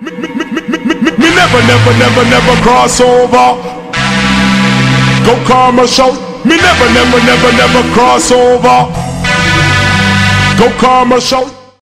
Me, me, me, me, never, never, never, never cross over. Go commercial. Me never, never, never, never cross over. Go commercial.